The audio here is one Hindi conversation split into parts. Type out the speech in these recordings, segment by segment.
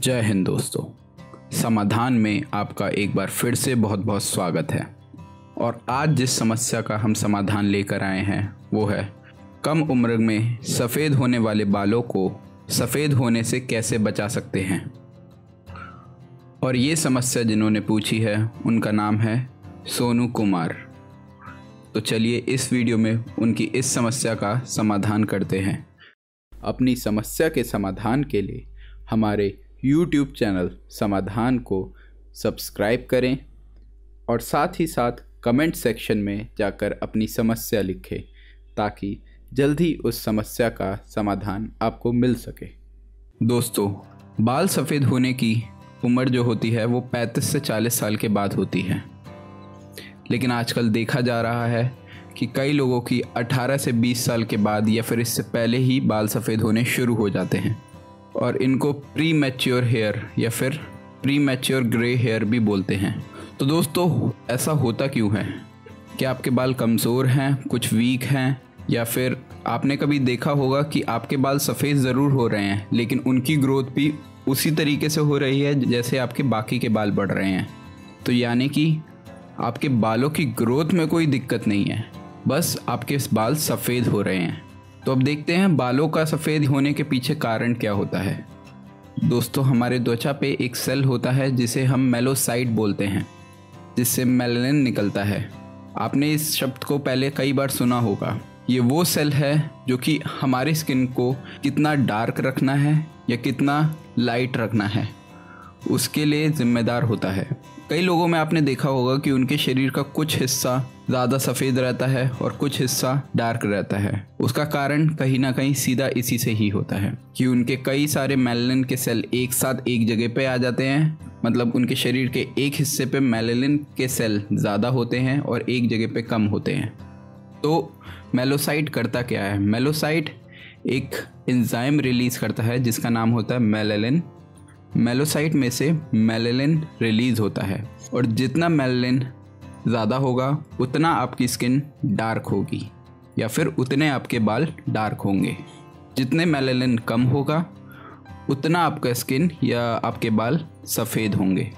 जय हिंद दोस्तों। समाधान में आपका एक बार फिर से बहुत बहुत स्वागत है। और आज जिस समस्या का हम समाधान लेकर आए हैं, वो है, कम उम्र में सफ़ेद होने वाले बालों को सफ़ेद होने से कैसे बचा सकते हैं? और ये समस्या जिन्होंने पूछी है, उनका नाम है सोनू कुमार। तो चलिए इस वीडियो में उनकी इस समस्या का समाधान करते हैं। अपनी समस्या के समाधान के लिए हमारे YouTube चैनल समाधान को सब्सक्राइब करें और साथ ही साथ कमेंट सेक्शन में जाकर अपनी समस्या लिखें ताकि जल्द ही उस समस्या का समाधान आपको मिल सके। दोस्तों, बाल सफ़ेद होने की उम्र जो होती है, वो 35 से 40 साल के बाद होती है। लेकिन आजकल देखा जा रहा है कि कई लोगों की 18 से 20 साल के बाद या फिर इससे पहले ही बाल सफ़ेद होने शुरू हो जाते हैं। और इनको प्री मैच्योर हेयर या फिर प्री मैच्योर ग्रे हेयर भी बोलते हैं। तो दोस्तों, ऐसा होता क्यों है? क्या आपके बाल कमज़ोर हैं, कुछ वीक हैं, या फिर आपने कभी देखा होगा कि आपके बाल सफ़ेद ज़रूर हो रहे हैं, लेकिन उनकी ग्रोथ भी उसी तरीके से हो रही है जैसे आपके बाकी के बाल बढ़ रहे हैं। तो यानी कि आपके बालों की ग्रोथ में कोई दिक्कत नहीं है, बस आपके बाल सफ़ेद हो रहे हैं। तो अब देखते हैं बालों का सफ़ेद होने के पीछे कारण क्या होता है। दोस्तों, हमारे त्वचा पे एक सेल होता है जिसे हम मेलोसाइट बोलते हैं, जिससे मेलानिन निकलता है। आपने इस शब्द को पहले कई बार सुना होगा। ये वो सेल है जो कि हमारी स्किन को कितना डार्क रखना है या कितना लाइट रखना है, उसके लिए ज़िम्मेदार होता है। कई लोगों में आपने देखा होगा कि उनके शरीर का कुछ हिस्सा ज़्यादा सफ़ेद रहता है और कुछ हिस्सा डार्क रहता है। उसका कारण कहीं ना कहीं सीधा इसी से ही होता है कि उनके कई सारे मेलानिन के सेल एक साथ एक जगह पे आ जाते हैं। मतलब उनके शरीर के एक हिस्से पे मेलानिन के सेल ज़्यादा होते हैं और एक जगह पे कम होते हैं। तो मेलोसाइट करता क्या है? मेलोसाइट एक इंजाइम रिलीज़ करता है जिसका नाम होता है मेलेलिन मेलोसाइट में से मेलेलिन रिलीज़ होता है और जितना मेलेलिन ज़्यादा होगा, उतना आपकी स्किन डार्क होगी या फिर उतने आपके बाल डार्क होंगे। जितने मेलेलिन कम होगा, उतना आपका स्किन या आपके बाल सफ़ेद होंगे।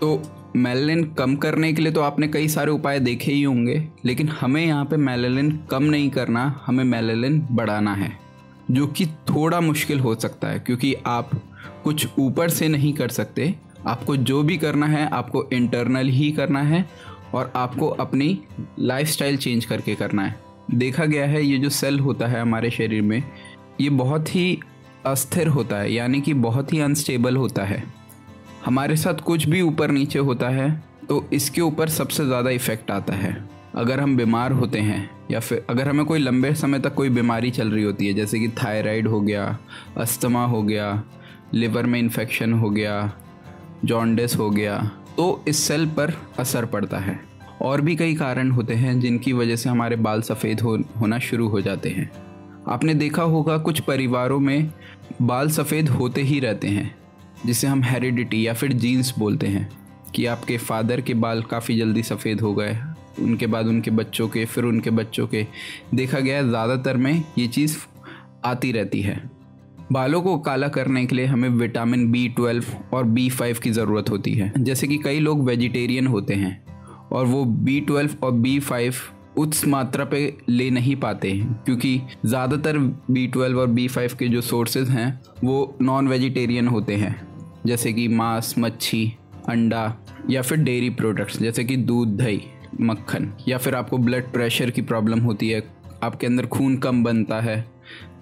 तो मेलेलिन कम करने के लिए तो आपने कई सारे उपाय देखे ही होंगे, लेकिन हमें यहाँ पे मेलेलिन कम नहीं करना, हमें मेलेलिन बढ़ाना है, जो कि थोड़ा मुश्किल हो सकता है, क्योंकि आप कुछ ऊपर से नहीं कर सकते। आपको जो भी करना है, आपको इंटरनल ही करना है और आपको अपनी लाइफस्टाइल चेंज करके करना है। देखा गया है, ये जो सेल होता है हमारे शरीर में, ये बहुत ही अस्थिर होता है, यानी कि बहुत ही अनस्टेबल होता है। हमारे साथ कुछ भी ऊपर नीचे होता है तो इसके ऊपर सबसे ज़्यादा इफ़ेक्ट आता है। अगर हम बीमार होते हैं, या फिर अगर हमें कोई लंबे समय तक कोई बीमारी चल रही होती है, जैसे कि थायराइड हो गया अस्थमा हो गया लिवर में इन्फेक्शन हो गया जॉन्डिस हो गया तो इस सेल पर असर पड़ता है। और भी कई कारण होते हैं जिनकी वजह से हमारे बाल सफ़ेद हो, होना शुरू हो जाते हैं। आपने देखा होगा कुछ परिवारों में बाल सफ़ेद होते ही रहते हैं, जिसे हम हेरिडिटी या फिर जीन्स बोलते हैं, कि आपके फादर के बाल काफ़ी जल्दी सफ़ेद हो गए, उनके बाद उनके बच्चों के, फिर उनके बच्चों के। देखा गया ज़्यादातर में ये चीज़ आती रहती है। बालों को काला करने के लिए हमें विटामिन बी ट्वेल्व और बी फाइव की ज़रूरत होती है। जैसे कि कई लोग वेजिटेरियन होते हैं और वो बी ट्वेल्व और बी फाइव उस मात्रा पे ले नहीं पाते क्योंकि ज़्यादातर बी ट्वेल्व और बी फाइव के जो सोर्सेज हैं, वो नॉन वेजिटेरियन होते हैं। जैसे कि मांस, मच्छी, अंडा या फिर डेयरी प्रोडक्ट्स जैसे कि दूध, दही, मक्खन या फिर आपको ब्लड प्रेशर की प्रॉब्लम होती है, आपके अंदर खून कम बनता है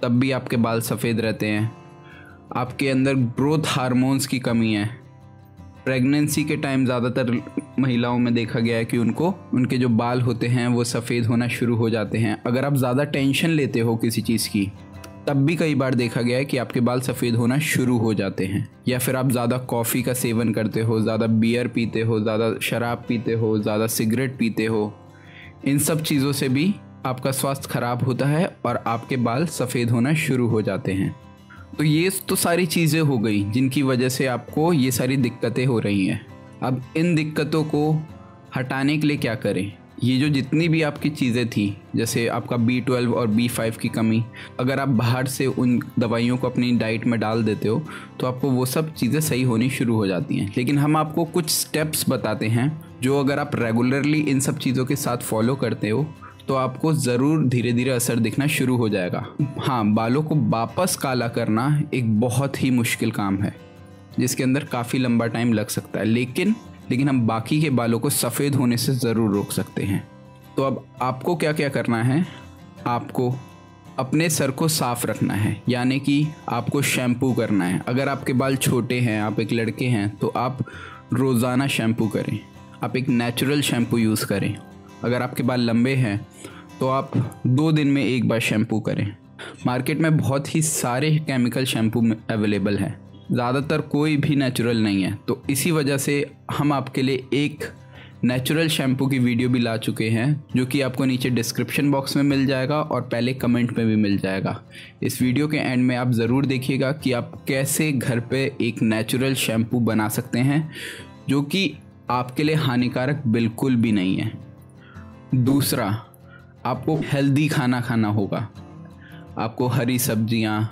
तब भी आपके बाल सफ़ेद रहते हैं। आपके अंदर ग्रोथ हार्मोन्स की कमी है। प्रेगनेंसी के टाइम ज़्यादातर महिलाओं में देखा गया है कि उनको, उनके जो बाल होते हैं, वो सफ़ेद होना शुरू हो जाते हैं। अगर आप ज़्यादा टेंशन लेते हो किसी चीज़ की, तब भी कई बार देखा गया है कि आपके बाल सफ़ेद होना शुरू हो जाते हैं। या फिर आप ज़्यादा कॉफ़ी का सेवन करते हो, ज़्यादा बियर पीते हो, ज़्यादा शराब पीते हो, ज़्यादा सिगरेट पीते हो। इन सब चीज़ों से भी आपका स्वास्थ्य खराब होता है और आपके बाल सफ़ेद होना शुरू हो जाते हैं। तो ये तो सारी चीज़ें हो गई, जिनकी वजह से आपको ये सारी दिक्कतें हो रही हैं। अब इन दिक्कतों को हटाने के लिए क्या करें? ये जो जितनी भी आपकी चीज़ें थी, जैसे आपका बी ट्वेल्व और बी फाइव की कमी, अगर आप बाहर से उन दवाइयों को अपनी डाइट में डाल देते हो तो आपको वो सब चीज़ें सही होनी शुरू हो जाती हैं। लेकिन हम आपको कुछ स्टेप्स बताते हैं, जो अगर आप रेगुलरली इन सब चीज़ों के साथ फॉलो करते हो तो आपको ज़रूर धीरे धीरे असर दिखना शुरू हो जाएगा। हाँ बालों को वापस काला करना एक बहुत ही मुश्किल काम है, जिसके अंदर काफ़ी लंबा टाइम लग सकता है। लेकिन लेकिन हम बाकी के बालों को सफ़ेद होने से ज़रूर रोक सकते हैं। तो अब आपको क्या क्या करना है? आपको अपने सर को साफ़ रखना है, यानी कि आपको शैम्पू करना है। अगर आपके बाल छोटे हैं, आप एक लड़के हैं तो आप रोज़ाना शैम्पू करें। आप एक नेचुरल शैम्पू यूज़ करें। अगर आपके बाल लंबे हैं तो आप दो दिन में एक बार शैम्पू करें। मार्केट में बहुत ही सारे केमिकल शैम्पू अवेलेबल हैं। ज़्यादातर कोई भी नेचुरल नहीं है तो इसी वजह से हम आपके लिए एक नेचुरल शैम्पू की वीडियो भी ला चुके हैं, जो कि आपको नीचे डिस्क्रिप्शन बॉक्स में मिल जाएगा और पहले कमेंट में भी मिल जाएगा। इस वीडियो के एंड में आप ज़रूर देखिएगा कि आप कैसे घर पे एक नेचुरल शैम्पू बना सकते हैं, जो कि आपके लिए हानिकारक बिल्कुल भी नहीं है। दूसरा, आपको हेल्दी खाना खाना होगा। आपको हरी सब्ज़ियाँ,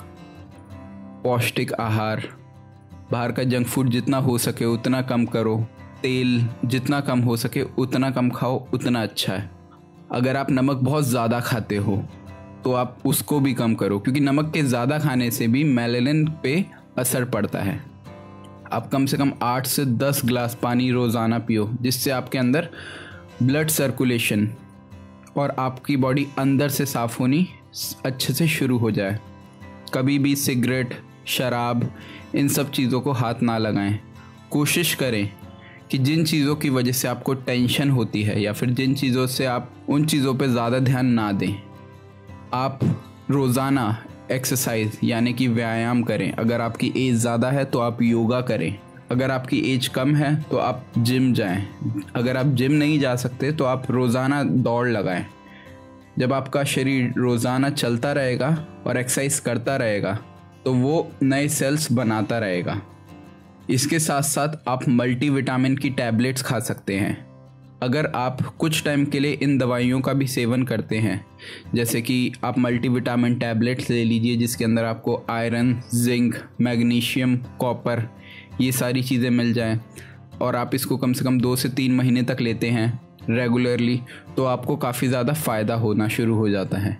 पौष्टिक आहार, बाहर का जंक फ़ूड जितना हो सके उतना कम करो। तेल जितना कम हो सके उतना कम खाओ, उतना अच्छा है। अगर आप नमक बहुत ज़्यादा खाते हो तो आप उसको भी कम करो, क्योंकि नमक के ज़्यादा खाने से भी मेलेनिन पे असर पड़ता है। आप कम से कम आठ से दस गिलास पानी रोज़ाना पियो, जिससे आपके अंदर ब्लड सर्कुलेशन और आपकी बॉडी अंदर से साफ़ होनी अच्छे से शुरू हो जाए। कभी भी सिगरेट शराब, इन सब चीज़ों को हाथ ना लगाएँ। कोशिश करें कि जिन चीज़ों की वजह से आपको टेंशन होती है या फिर जिन चीज़ों से आप उन चीज़ों पर ज़्यादा ध्यान ना दें, आप रोज़ाना एक्सरसाइज यानी कि व्यायाम करें। अगर आपकी एज ज़्यादा है तो आप योगा करें। अगर आपकी एज कम है तो आप जिम जाएँ। अगर आप जिम नहीं जा सकते तो आप रोज़ाना दौड़ लगाएँ। जब आपका शरीर रोज़ाना चलता रहेगा और एक्सरसाइज करता रहेगा तो वो नए सेल्स बनाता रहेगा। इसके साथ साथ आप मल्टीविटामिन की टैबलेट्स खा सकते हैं। अगर आप कुछ टाइम के लिए इन दवाइयों का भी सेवन करते हैं, जैसे कि आप मल्टीविटामिन टैबलेट्स ले लीजिए, जिसके अंदर आपको आयरन जिंक मैग्नीशियम कॉपर ये सारी चीज़ें मिल जाएँ। और आप इसको कम से कम दो से तीन महीने तक लेते हैं रेगुलरली तो आपको काफ़ी ज़्यादा फ़ायदा होना शुरू हो जाता है।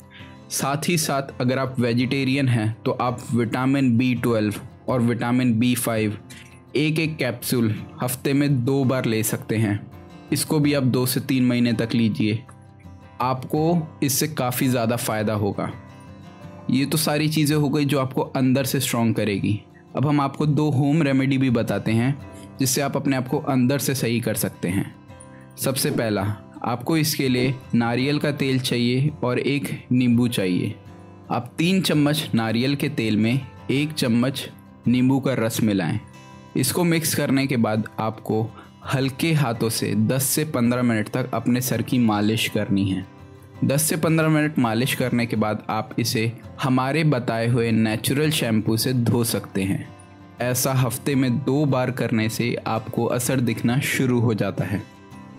साथ ही साथ अगर आप वेजिटेरियन हैं तो आप विटामिन बी ट्वेल्व और विटामिन बी फाइव एक एक कैप्सूल हफ़्ते में दो बार ले सकते हैं। इसको भी आप दो से तीन महीने तक लीजिए। आपको इससे काफ़ी ज़्यादा फ़ायदा होगा। ये तो सारी चीज़ें हो गई जो आपको अंदर से स्ट्रॉन्ग करेगी। अब हम आपको दो होम रेमेडी भी बताते हैं, जिससे आप अपने आप को अंदर से सही कर सकते हैं। सबसे पहला, आपको इसके लिए नारियल का तेल चाहिए और एक नींबू चाहिए। आप तीन चम्मच नारियल के तेल में एक चम्मच नींबू का रस मिलाएँ। इसको मिक्स करने के बाद आपको हल्के हाथों से 10 से 15 मिनट तक अपने सर की मालिश करनी है। 10 से 15 मिनट मालिश करने के बाद आप इसे हमारे बताए हुए नेचुरल शैम्पू से धो सकते हैं। ऐसा हफ़्ते में दो बार करने से आपको असर दिखना शुरू हो जाता है।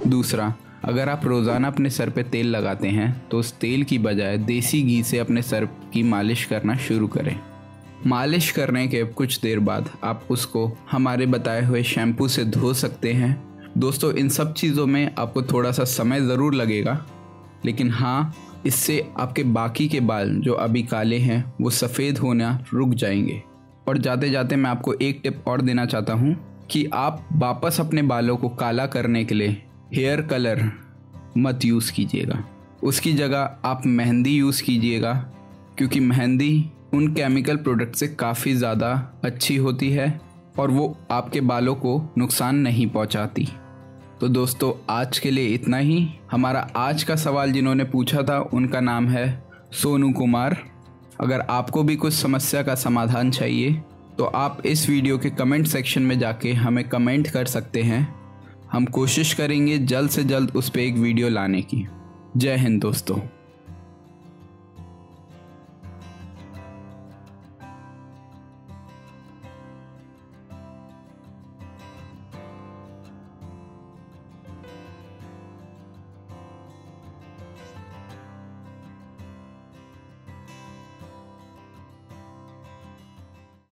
दूसरा, अगर आप रोज़ाना अपने सर पे तेल लगाते हैं तो उस तेल की बजाय देसी घी से अपने सर की मालिश करना शुरू करें। मालिश करने के कुछ देर बाद आप उसको हमारे बताए हुए शैम्पू से धो सकते हैं। दोस्तों, इन सब चीज़ों में आपको थोड़ा सा समय ज़रूर लगेगा। लेकिन हाँ इससे आपके बाकी के बाल जो अभी काले हैं, वो सफ़ेद होना रुक जाएँगे। और जाते जाते मैं आपको एक टिप और देना चाहता हूँ कि आप वापस अपने बालों को काला करने के लिए हेयर कलर मत यूज़ कीजिएगा। उसकी जगह आप मेहंदी यूज़ कीजिएगा, क्योंकि मेहंदी उन केमिकल प्रोडक्ट से काफ़ी ज़्यादा अच्छी होती है और वो आपके बालों को नुकसान नहीं पहुंचाती। तो दोस्तों, आज के लिए इतना ही। हमारा आज का सवाल जिन्होंने पूछा था, उनका नाम है सोनू कुमार। अगर आपको भी कुछ समस्या का समाधान चाहिए तो आप इस वीडियो के कमेंट सेक्शन में जाके हमें कमेंट कर सकते हैं। हम कोशिश करेंगे जल्द से जल्द उस पर एक वीडियो लाने की। जय हिंद दोस्तों।